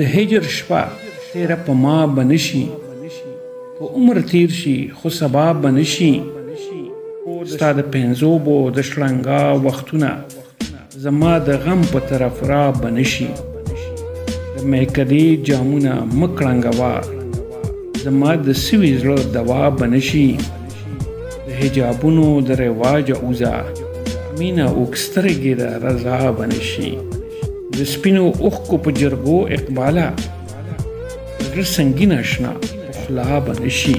د هجر شپه تېره په ما به نه شي خو عمر تېر شي خو سبا به نه شي ستا د پنځوبو د شړنګا وختونه زما د غم په طرف را به نه شي د میکدې جامونه مه کړنګوه زما د سوي زړه دوا به نه شي د حجابونو د رواجه اوزه مینه اوکسترګې د رضا به نه شي د سپینو اوخکو په جرګو اقباله زړه سنگین اشنا خلا بنشي